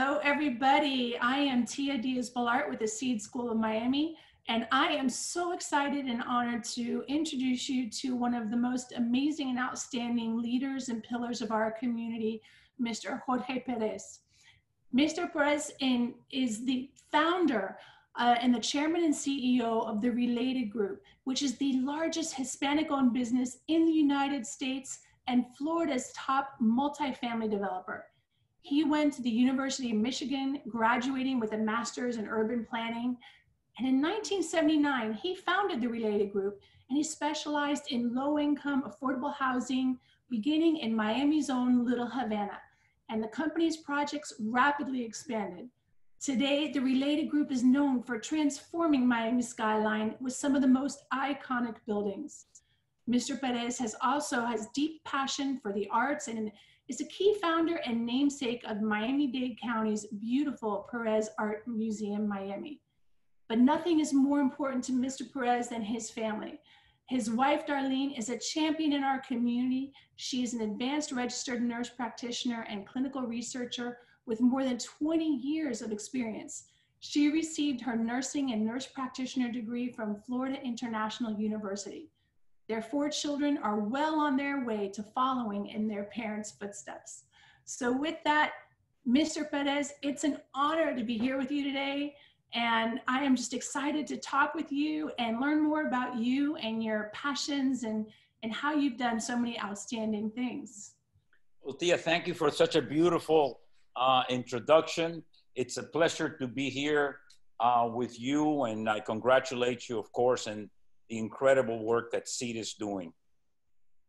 Hello, everybody. I am Tia Diaz Balart with the Seed School of Miami, and I am so excited and honored to introduce you to one of the most amazing and outstanding leaders and pillars of our community, Mr. Jorge Perez. Mr. Perez in, is the founder uh, and the chairman and CEO of the Related Group, which is the largest Hispanic owned business in the United States and Florida's top multifamily developer. He went to the University of Michigan, graduating with a master's in urban planning. And in 1979, he founded the Related Group and he specialized in low income affordable housing, beginning in Miami's own Little Havana. And the company's projects rapidly expanded. Today, the Related Group is known for transforming Miami skyline with some of the most iconic buildings. Mr. Perez has also has deep passion for the arts and is a key founder and namesake of Miami-Dade County's beautiful Perez Art Museum, Miami. But nothing is more important to Mr. Perez than his family. His wife, Darlene, is a champion in our community. She is an advanced registered nurse practitioner and clinical researcher with more than 20 years of experience. She received her nursing and nurse practitioner degree from Florida International University. Their four children are well on their way to following in their parents' footsteps. So, with that, Mr. Perez, it's an honor to be here with you today. And I am just excited to talk with you and learn more about you and your passions and, and how you've done so many outstanding things. Well, Tia, thank you for such a beautiful uh, introduction. It's a pleasure to be here uh, with you, and I congratulate you, of course, and the incredible work that SEED is doing.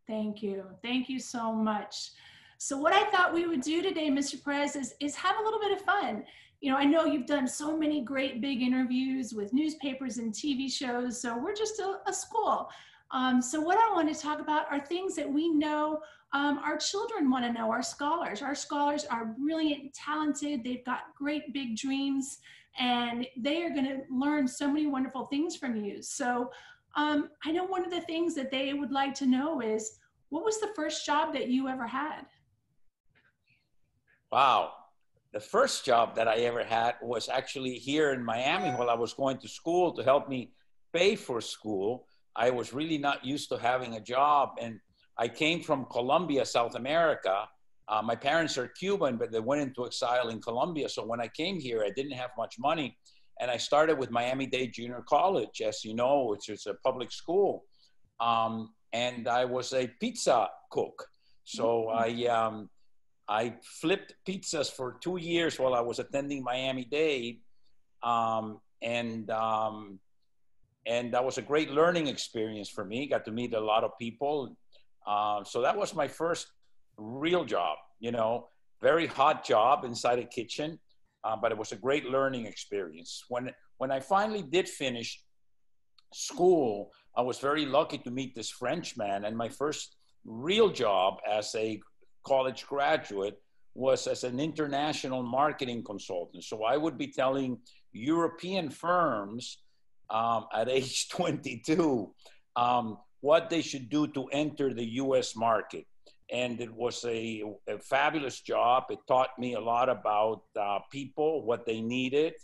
Thank you. Thank you so much. So what I thought we would do today, Mr. Perez, is, is have a little bit of fun. You know, I know you've done so many great big interviews with newspapers and TV shows, so we're just a, a school. Um, so what I want to talk about are things that we know um, our children want to know, our scholars. Our scholars are brilliant, talented, they've got great big dreams, and they are going to learn so many wonderful things from you. So um, I know one of the things that they would like to know is what was the first job that you ever had? Wow. The first job that I ever had was actually here in Miami while I was going to school to help me pay for school. I was really not used to having a job. And I came from Colombia, South America. Uh, my parents are Cuban, but they went into exile in Colombia. So when I came here, I didn't have much money. And I started with Miami Dade Junior College, as you know, which is a public school. Um, and I was a pizza cook. So mm-hmm. I, um, I flipped pizzas for two years while I was attending Miami Dade. Um, and, um, and that was a great learning experience for me. Got to meet a lot of people. Uh, so that was my first real job, you know, very hot job inside a kitchen uh, but it was a great learning experience. When, when I finally did finish school, I was very lucky to meet this Frenchman, and my first real job as a college graduate was as an international marketing consultant. So I would be telling European firms um, at age 22 um, what they should do to enter the US market and it was a, a, fabulous job. It taught me a lot about uh, people, what they needed.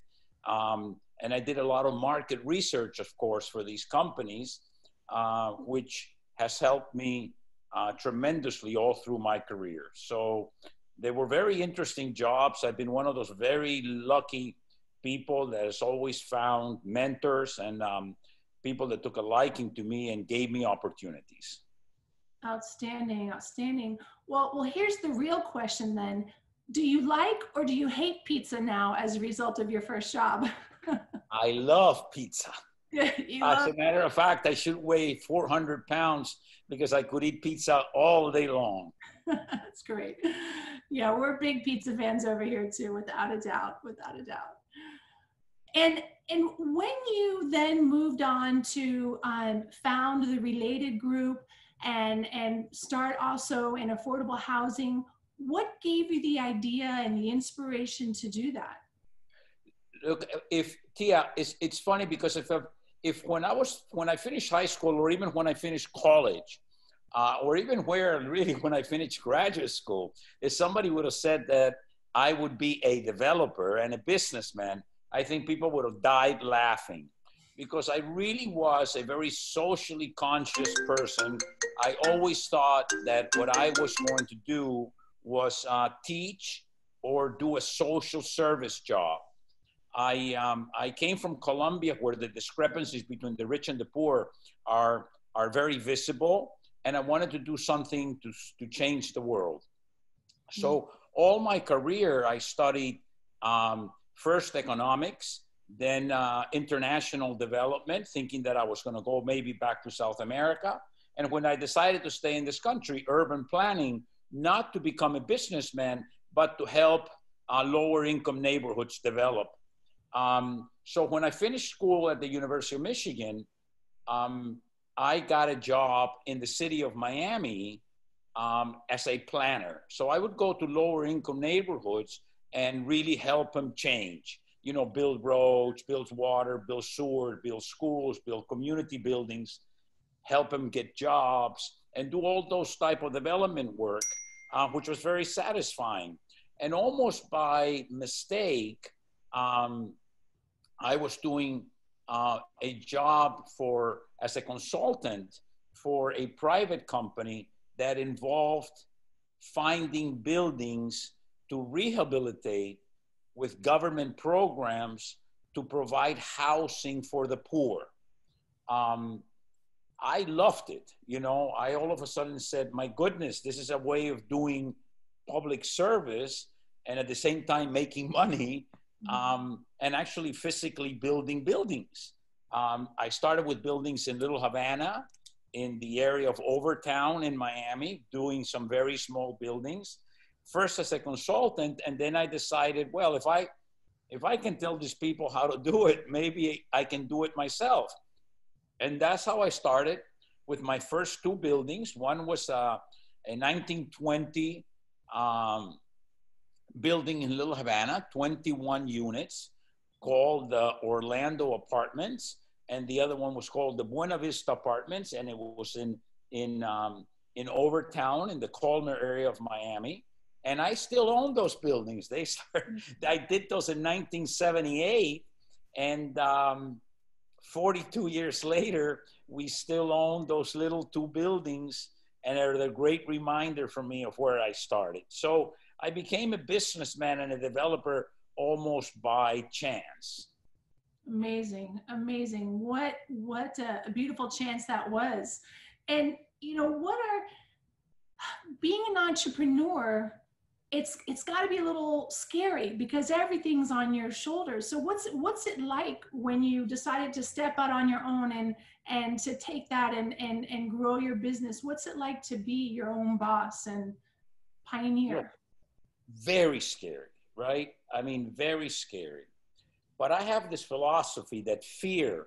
Um, and I did a lot of market research, of course, for these companies, uh, which has helped me uh, tremendously all through my career. So they were very interesting jobs. I've been one of those very lucky people that has always found mentors and um, people that took a liking to me and gave me opportunities. Outstanding, outstanding. Well, well, here's the real question then. Do you like or do you hate pizza now as a result of your first job? I love pizza. as love a matter of fact, I should weigh 400 pounds because I could eat pizza all day long. That's great. Yeah, we're big pizza fans over here too, without a doubt, without a doubt. And and when you then moved on to um, found the related group, and and start also in affordable housing what gave you the idea and the inspiration to do that? Look if tia it's, it's funny because if if when i was when i finished high school or even when i finished college uh, or even where really when i finished graduate school if somebody would have said that I would be a developer and a businessman, I think people would have died laughing because I really was a very socially conscious person. I always thought that what I was going to do was uh, teach or do a social service job. I, um, I came from Colombia where the discrepancies between the rich and the poor are, are very visible. And I wanted to do something to, to change the world. So all my career, I studied um, first economics, then uh, international development, thinking that I was going to go maybe back to South America. And when I decided to stay in this country, urban planning, not to become a businessman, but to help uh, lower income neighborhoods develop. Um, so when I finished school at the University of Michigan, um, I got a job in the city of Miami um, as a planner. So I would go to lower income neighborhoods and really help them change you know, build roads, build water, build sewer, build schools, build community buildings, help them get jobs, and do all those type of development work, uh, which was very satisfying. And almost by mistake, um, I was doing uh, a job for as a consultant for a private company that involved finding buildings to rehabilitate with government programs to provide housing for the poor. Um, I loved it. You know, I all of a sudden said, my goodness, this is a way of doing public service and at the same time making money mm-hmm. um, and actually physically building buildings. Um, I started with buildings in Little Havana, in the area of Overtown in Miami, doing some very small buildings first as a consultant, and then I decided, well, if I if I can tell these people how to do it, maybe I can do it myself. And that's how I started with my first two buildings. One was uh, a 1920 um, building in Little Havana, 21 units, called the Orlando Apartments, and the other one was called the Buena Vista Apartments, and it was in in um, in Overtown in the Culmer area of Miami and I still own those buildings. They started, I did those in 1978, and um, 42 years later, we still own those little two buildings, and they're a great reminder for me of where I started. So I became a businessman and a developer almost by chance. Amazing, amazing! What what a beautiful chance that was, and you know what are being an entrepreneur it's it's got to be a little scary because everything's on your shoulders. So what's what's it like when you decided to step out on your own and and to take that and and and grow your business? What's it like to be your own boss and pioneer? Very scary right? I mean very scary. But i have this philosophy that fear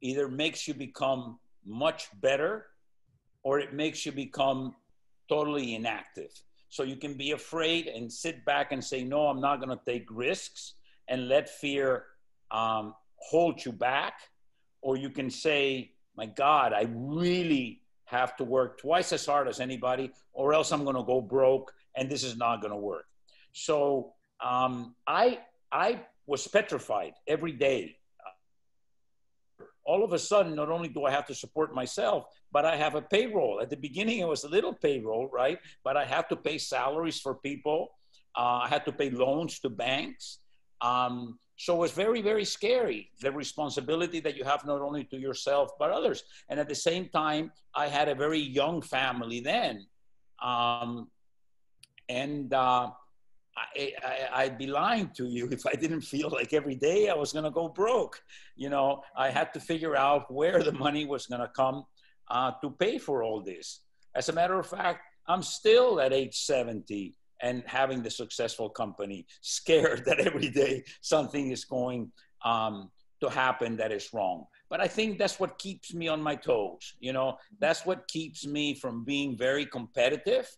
either makes you become much better or it makes you become totally inactive so you can be afraid and sit back and say, no, I'm not going to take risks and let fear um, hold you back. Or you can say, my God, I really have to work twice as hard as anybody, or else I'm going to go broke and this is not going to work. So um, I, I was petrified every day all of a sudden, not only do I have to support myself, but I have a payroll. At the beginning, it was a little payroll, right? But I have to pay salaries for people. Uh, I had to pay loans to banks. Um, so it was very, very scary, the responsibility that you have not only to yourself, but others. And at the same time, I had a very young family then. Um, and uh, I, would be lying to you if I didn't feel like every day I was going to go broke. You know, I had to figure out where the money was going to come uh, to pay for all this. As a matter of fact, I'm still at age 70 and having the successful company, scared that every day something is going um, to happen that is wrong. But I think that's what keeps me on my toes. You know, that's what keeps me from being very competitive.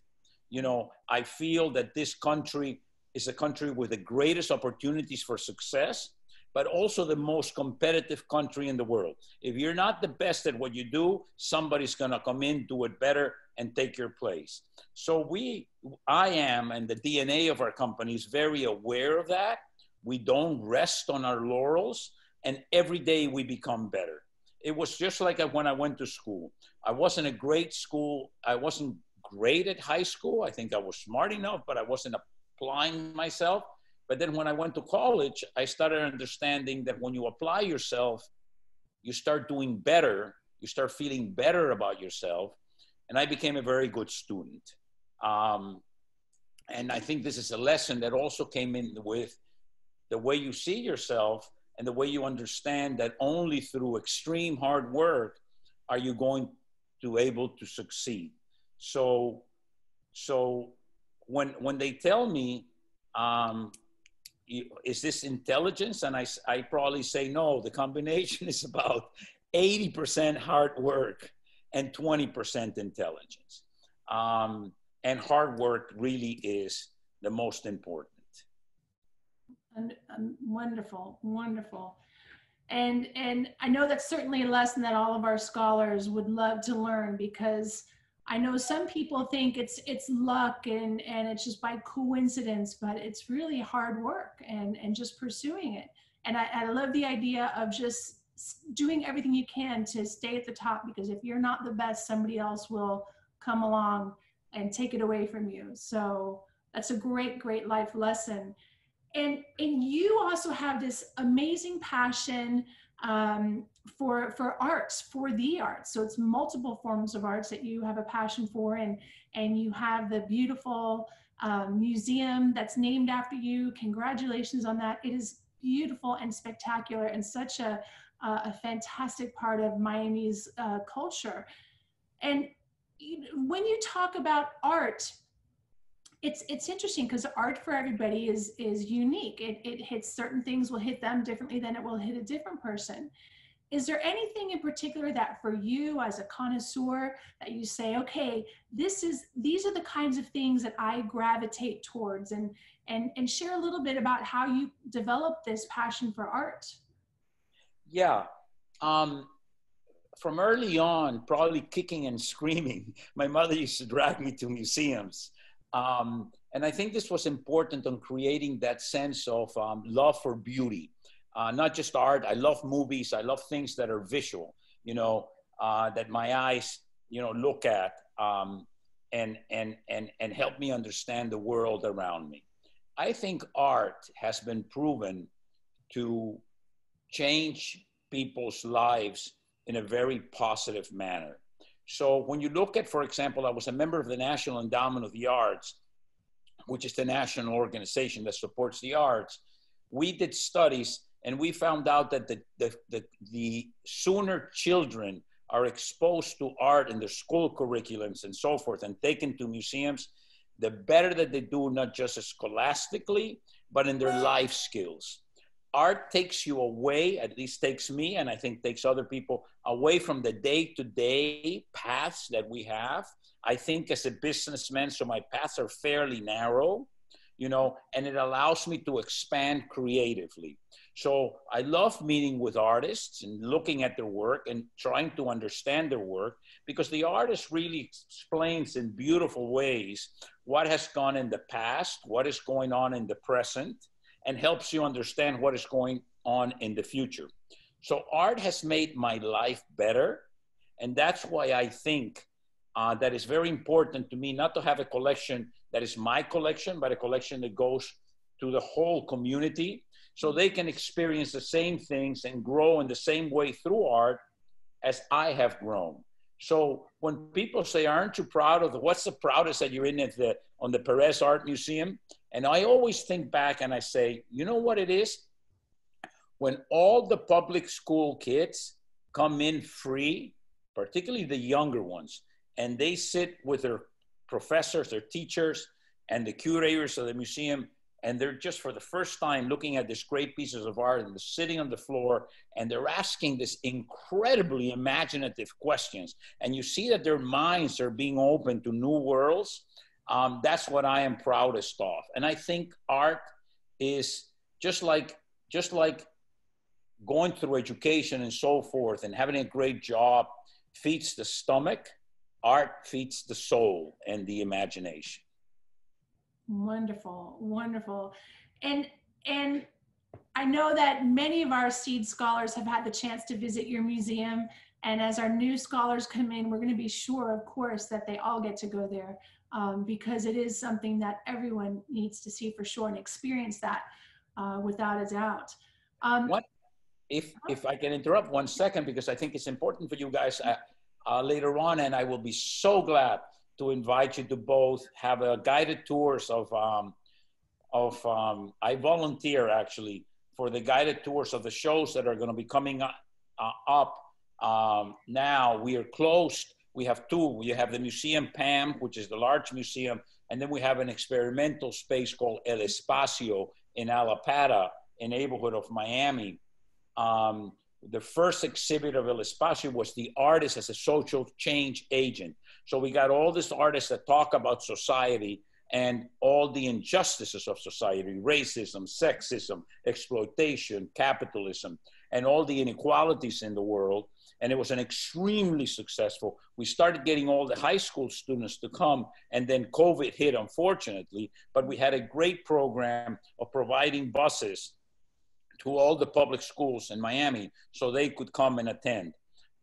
You know, I feel that this country is a country with the greatest opportunities for success, but also the most competitive country in the world. If you're not the best at what you do, somebody's going to come in, do it better, and take your place. So we, I am, and the DNA of our company is very aware of that. We don't rest on our laurels, and every day we become better. It was just like when I went to school. I wasn't a great school. I wasn't great at high school. I think I was smart enough, but I wasn't applying myself. But then when I went to college, I started understanding that when you apply yourself, you start doing better, you start feeling better about yourself. And I became a very good student. Um, and I think this is a lesson that also came in with the way you see yourself and the way you understand that only through extreme hard work are you going to able to succeed. So, so when when they tell me, um, is this intelligence? And I, I probably say no. The combination is about 80% hard work and 20% intelligence. Um, and hard work really is the most important. And, um, wonderful, wonderful. And and I know that's certainly a lesson that all of our scholars would love to learn because I know some people think it's it's luck and and it's just by coincidence, but it's really hard work and and just pursuing it. And I, I love the idea of just doing everything you can to stay at the top because if you're not the best, somebody else will come along and take it away from you. So that's a great, great life lesson. And and you also have this amazing passion um, for for arts for the arts so it's multiple forms of arts that you have a passion for and and you have the beautiful um, museum that's named after you congratulations on that it is beautiful and spectacular and such a a fantastic part of miami's uh, culture and when you talk about art it's it's interesting because art for everybody is is unique. It it hits certain things will hit them differently than it will hit a different person. Is there anything in particular that for you as a connoisseur that you say, okay, this is these are the kinds of things that I gravitate towards and and and share a little bit about how you developed this passion for art? Yeah. Um from early on, probably kicking and screaming, my mother used to drag me to museums um, and I think this was important on creating that sense of um, love for beauty, uh, not just art. I love movies. I love things that are visual, you know, uh, that my eyes, you know, look at um, and, and, and, and help me understand the world around me. I think art has been proven to change people's lives in a very positive manner. So when you look at, for example, I was a member of the National Endowment of the Arts, which is the national organization that supports the arts. We did studies and we found out that the, the, the, the sooner children are exposed to art in their school curriculums and so forth and taken to museums, the better that they do, not just scholastically, but in their life skills art takes you away, at least takes me, and I think takes other people away from the day to day paths that we have. I think as a businessman, so my paths are fairly narrow, you know, and it allows me to expand creatively. So I love meeting with artists and looking at their work and trying to understand their work because the artist really explains in beautiful ways what has gone in the past, what is going on in the present, and helps you understand what is going on in the future. So art has made my life better. And that's why I think uh, that it's very important to me not to have a collection that is my collection, but a collection that goes to the whole community so they can experience the same things and grow in the same way through art as I have grown. So when people say, "Aren't you proud of the, what's the proudest that you're in at the on the Perez Art Museum?" And I always think back and I say, you know what it is? When all the public school kids come in free, particularly the younger ones, and they sit with their professors, their teachers, and the curators of the museum, and they're just for the first time looking at these great pieces of art and they're sitting on the floor and they're asking this incredibly imaginative questions. And you see that their minds are being open to new worlds um, that's what I am proudest of. And I think art is just like just like going through education and so forth and having a great job feeds the stomach. Art feeds the soul and the imagination. Wonderful, wonderful. And and I know that many of our seed scholars have had the chance to visit your museum. And as our new scholars come in, we're going to be sure, of course, that they all get to go there um, because it is something that everyone needs to see for sure and experience that uh, without a doubt. Um, what if if I can interrupt one second because I think it's important for you guys uh, uh, later on, and I will be so glad to invite you to both have a guided tours of um, of um, I volunteer actually for the guided tours of the shows that are going to be coming up, uh, up um, now. We are closed. We have two. We have the Museum PAM, which is the large museum, and then we have an experimental space called El Espacio in Allapattah, a neighborhood of Miami. Um, the first exhibit of El Espacio was the artist as a social change agent. So we got all these artists that talk about society and all the injustices of society racism, sexism, exploitation, capitalism, and all the inequalities in the world. And it was an extremely successful. We started getting all the high school students to come, and then COVID hit, unfortunately. But we had a great program of providing buses to all the public schools in Miami so they could come and attend.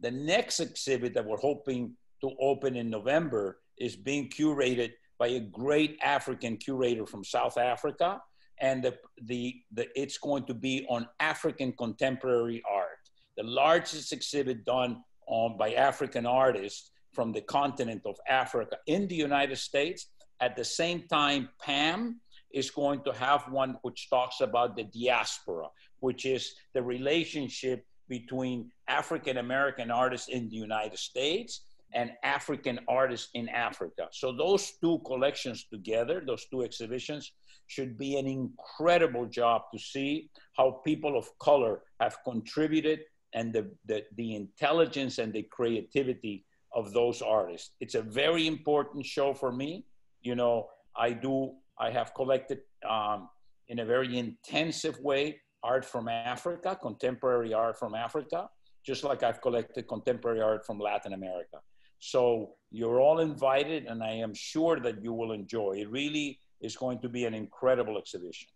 The next exhibit that we're hoping to open in November is being curated by a great African curator from South Africa. And the, the, the, it's going to be on African contemporary art, the largest exhibit done on, by African artists from the continent of Africa in the United States. At the same time, PAM is going to have one which talks about the diaspora, which is the relationship between African American artists in the United States and African artists in Africa. So those two collections together, those two exhibitions, should be an incredible job to see how people of color have contributed and the, the, the intelligence and the creativity of those artists. It's a very important show for me. You know, I do, I have collected um, in a very intensive way art from Africa, contemporary art from Africa, just like I've collected contemporary art from Latin America. So you're all invited, and I am sure that you will enjoy. It really is going to be an incredible exhibition.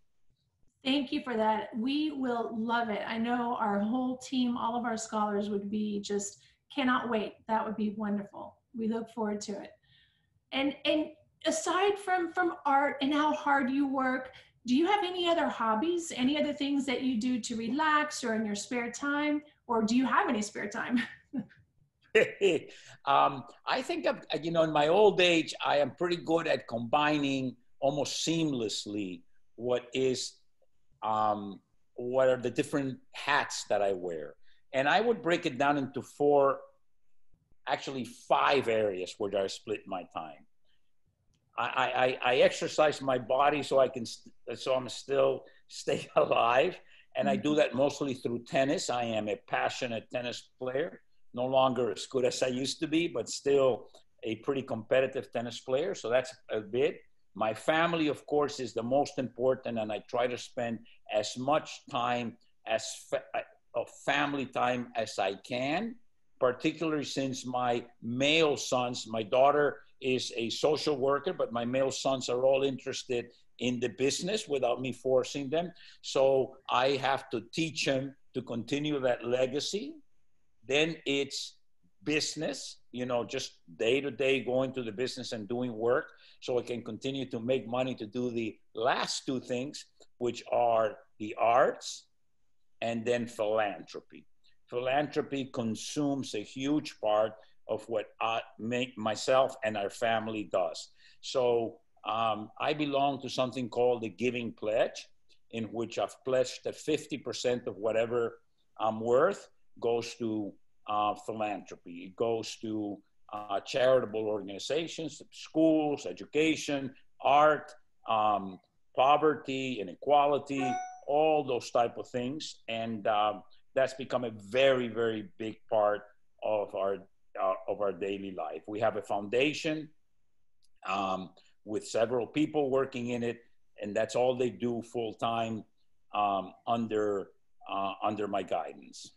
Thank you for that. We will love it. I know our whole team, all of our scholars would be just cannot wait. That would be wonderful. We look forward to it. And and aside from from art and how hard you work, do you have any other hobbies? Any other things that you do to relax or in your spare time? Or do you have any spare time? um, I think, I'm, you know, in my old age, I am pretty good at combining almost seamlessly what is, um, what are the different hats that I wear. And I would break it down into four, actually five areas where I split my time. I, I, I exercise my body so I can, so I'm still stay alive. And I do mm-hmm. that mostly through tennis. I am a passionate tennis player no longer as good as I used to be, but still a pretty competitive tennis player. So that's a bit. My family, of course, is the most important, and I try to spend as much time as fa- uh, of family time as I can. Particularly since my male sons, my daughter is a social worker, but my male sons are all interested in the business without me forcing them. So I have to teach them to continue that legacy then it's business, you know, just day to day going to the business and doing work so I can continue to make money to do the last two things, which are the arts and then philanthropy. Philanthropy consumes a huge part of what I make myself and our family does. So um, I belong to something called the Giving Pledge, in which I've pledged that 50% of whatever I'm worth goes to uh, philanthropy. It goes to uh, charitable organizations, schools, education, art, um, poverty, inequality, all those type of things. And um, that's become a very, very big part of our, uh, of our daily life. We have a foundation um, with several people working in it, and that's all they do full time um, under, uh, under my guidance.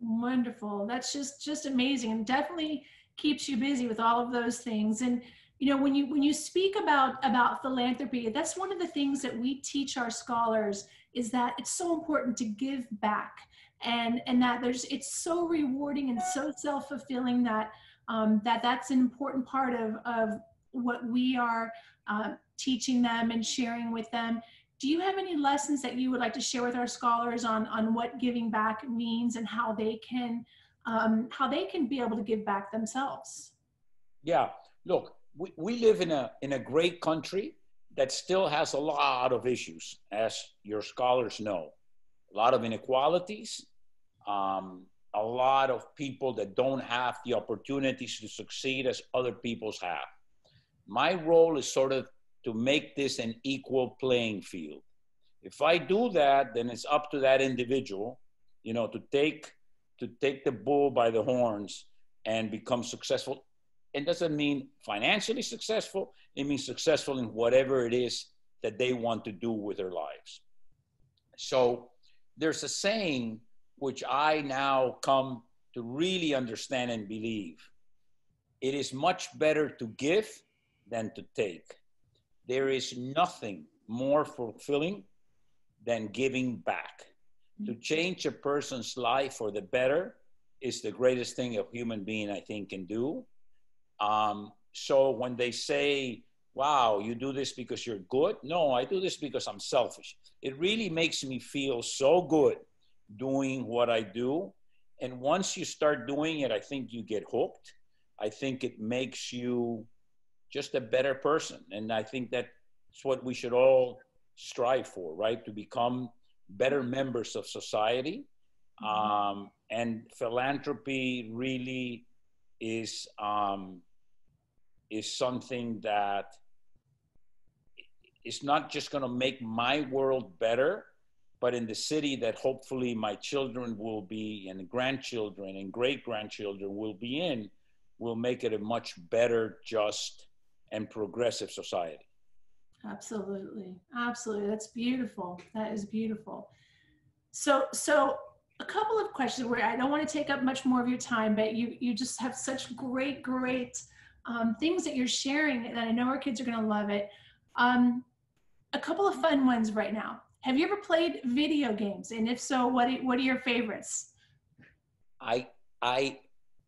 Wonderful. That's just just amazing and definitely keeps you busy with all of those things. And you know, when you when you speak about about philanthropy, that's one of the things that we teach our scholars is that it's so important to give back, and and that there's it's so rewarding and so self fulfilling that um, that that's an important part of of what we are uh, teaching them and sharing with them. Do you have any lessons that you would like to share with our scholars on on what giving back means and how they can um, how they can be able to give back themselves? Yeah, look, we, we live in a in a great country that still has a lot of issues, as your scholars know, a lot of inequalities, um, a lot of people that don't have the opportunities to succeed as other people's have. My role is sort of to make this an equal playing field. If I do that, then it's up to that individual, you know, to take to take the bull by the horns and become successful. It doesn't mean financially successful. It means successful in whatever it is that they want to do with their lives. So there's a saying which I now come to really understand and believe. It is much better to give than to take. There is nothing more fulfilling than giving back. To change a person's life for the better is the greatest thing a human being, I think, can do. Um, so when they say, wow, you do this because you're good, no, I do this because I'm selfish. It really makes me feel so good doing what I do. And once you start doing it, I think you get hooked. I think it makes you just a better person. And I think that's what we should all strive for, right? To become better members of society. Mm-hmm. Um, and philanthropy really is um, is something that is not just going to make my world better, but in the city that hopefully my children will be and grandchildren and great grandchildren will be in, will make it a much better, just, and progressive society. Absolutely. Absolutely. That's beautiful. That is beautiful. So, so a couple of questions where I don't want to take up much more of your time, but you, you just have such great, great um, things that you're sharing that I know our kids are going to love it. Um, a couple of fun ones right now. Have you ever played video games? And if so, what, what are your favorites? I, I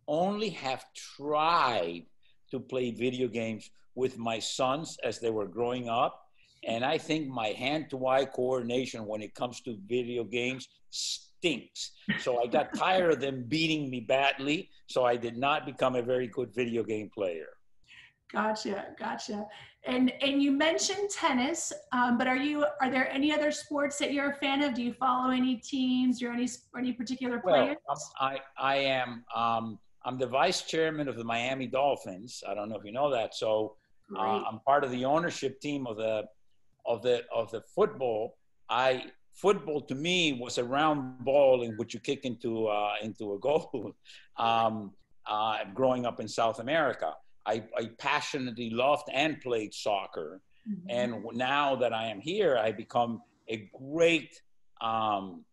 only have tried to play video games with my sons as they were growing up. And I think my hand to eye coordination when it comes to video games stinks. So I got tired of them beating me badly. So I did not become a very good video game player. Gotcha, gotcha. And and you mentioned tennis, um, but are you are there any other sports that you're a fan of? Do you follow any teams or any any particular players? Well, I I am um, I'm the vice chairman of the Miami Dolphins. I don't know if you know that. So uh, I'm part of the ownership team of the of the of the football. I football to me was a round ball in which you kick into uh, into a goal. um, uh, growing up in South America, I, I passionately loved and played soccer, mm-hmm. and now that I am here, I become a great um,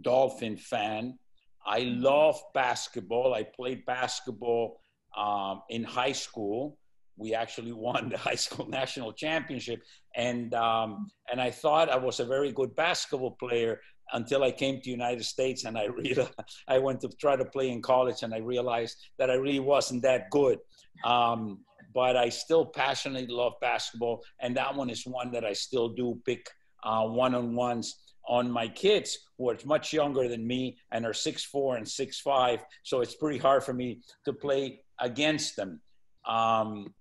Dolphin fan. I love basketball. I played basketball um, in high school we actually won the high school national championship. And, um, and I thought I was a very good basketball player until I came to United States and I really, I went to try to play in college and I realized that I really wasn't that good. Um, but I still passionately love basketball. And that one is one that I still do pick uh, one-on-ones on my kids who are much younger than me and are six four and six five. So it's pretty hard for me to play against them. Um,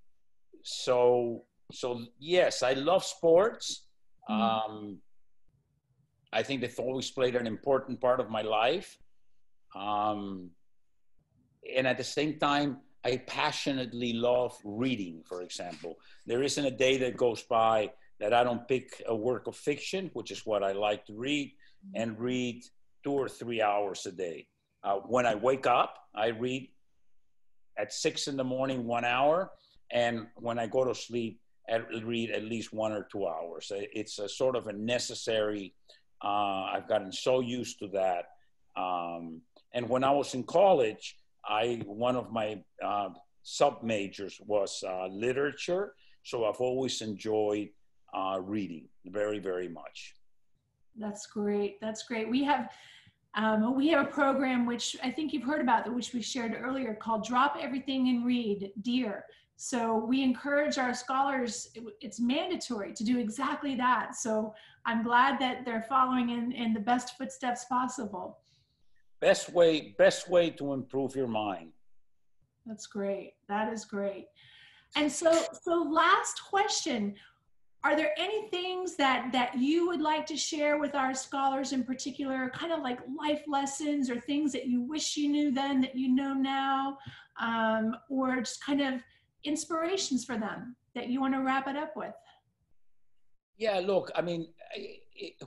so so yes, I love sports. Mm-hmm. Um, I think they've always played an important part of my life. Um, and at the same time, I passionately love reading, for example. There isn't a day that goes by that I don't pick a work of fiction, which is what I like to read, mm-hmm. and read two or three hours a day. Uh, when I wake up, I read at six in the morning, one hour, and when I go to sleep, I read at least one or two hours. It's a sort of a necessary. Uh, I've gotten so used to that. Um, and when I was in college, I one of my uh, sub majors was uh, literature, so I've always enjoyed uh, reading very, very much. That's great. That's great. We have um, we have a program which I think you've heard about, which we shared earlier, called Drop Everything and Read, DEAR. So we encourage our scholars, it's mandatory to do exactly that. So I'm glad that they're following in, in the best footsteps possible. Best way, best way to improve your mind. That's great. That is great. And so, so last question, are there any things that that you would like to share with our scholars in particular kind of like life lessons or things that you wish you knew then that you know now um, or just kind of inspirations for them that you want to wrap it up with yeah look i mean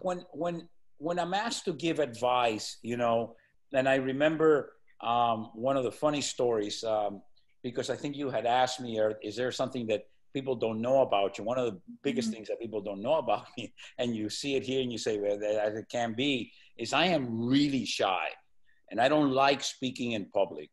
when when when i'm asked to give advice you know and i remember um, one of the funny stories um, because i think you had asked me or is there something that people don't know about you. One of the biggest mm-hmm. things that people don't know about me, and you see it here and you say, well, that it can be, is I am really shy and I don't like speaking in public.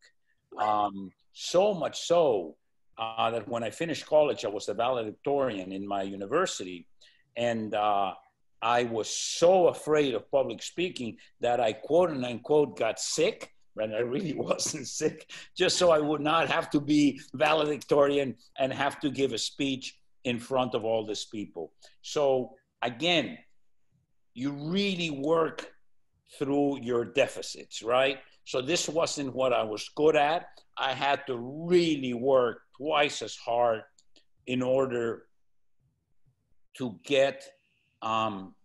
Um, so much so uh, that when I finished college, I was a valedictorian in my university. And uh, I was so afraid of public speaking that I quote and unquote got sick and I really wasn't sick, just so I would not have to be valedictorian and have to give a speech in front of all these people. So again, you really work through your deficits, right? So this wasn't what I was good at. I had to really work twice as hard in order to get um,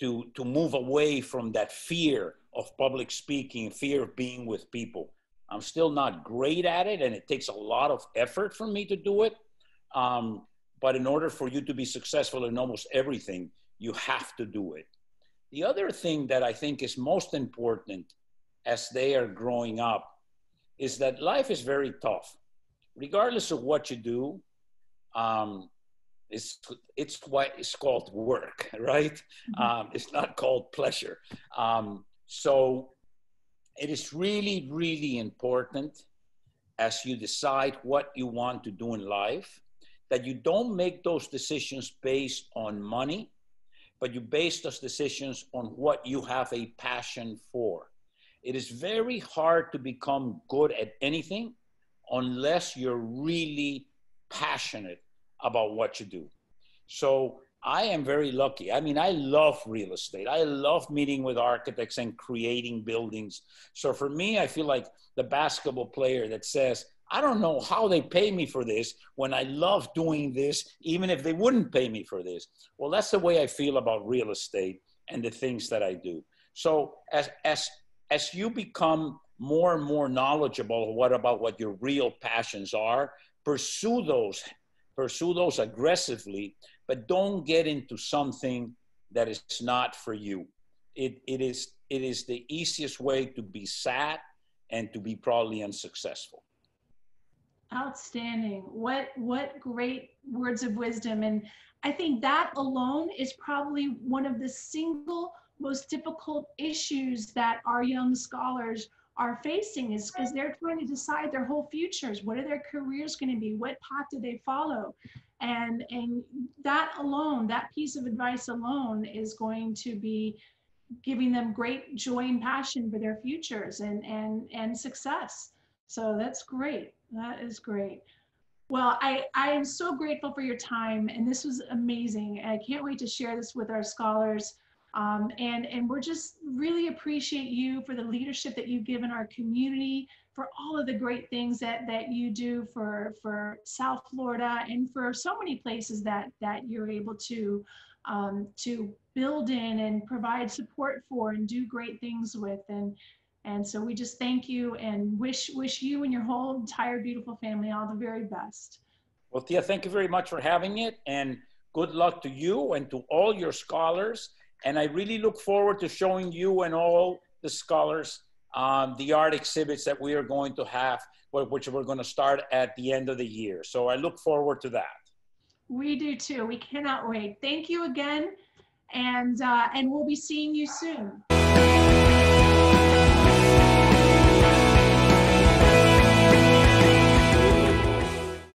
to to move away from that fear of public speaking, fear of being with people. I'm still not great at it, and it takes a lot of effort for me to do it. Um, but in order for you to be successful in almost everything, you have to do it. The other thing that I think is most important as they are growing up is that life is very tough. Regardless of what you do, um, it's, it's what it's called work, right? Mm-hmm. Um, it's not called pleasure. Um, so it is really, really important as you decide what you want to do in life that you don't make those decisions based on money, but you base those decisions on what you have a passion for. It is very hard to become good at anything unless you're really passionate about what you do. So I am very lucky. I mean, I love real estate. I love meeting with architects and creating buildings. So for me, I feel like the basketball player that says, I don't know how they pay me for this when I love doing this, even if they wouldn't pay me for this. Well, that's the way I feel about real estate and the things that I do. So as as as you become more and more knowledgeable what about what your real passions are, pursue those, pursue those aggressively but don't get into something that is not for you. It, it, is, it is the easiest way to be sad and to be probably unsuccessful. Outstanding. What, what great words of wisdom. And I think that alone is probably one of the single most difficult issues that our young scholars are facing is because they're trying to decide their whole futures. What are their careers going to be? What path do they follow? and and that alone that piece of advice alone is going to be giving them great joy and passion for their futures and and and success so that's great that is great well i i am so grateful for your time and this was amazing i can't wait to share this with our scholars um, and and we're just really appreciate you for the leadership that you've given our community for all of the great things that that you do for for South Florida and for so many places that that you're able to um, to build in and provide support for and do great things with and and so we just thank you and wish wish you and your whole entire beautiful family all the very best. Well, Tia, thank you very much for having it and good luck to you and to all your scholars. And I really look forward to showing you and all the scholars um, the art exhibits that we are going to have, which we're going to start at the end of the year. So I look forward to that. We do too. We cannot wait. Thank you again, and uh, and we'll be seeing you soon.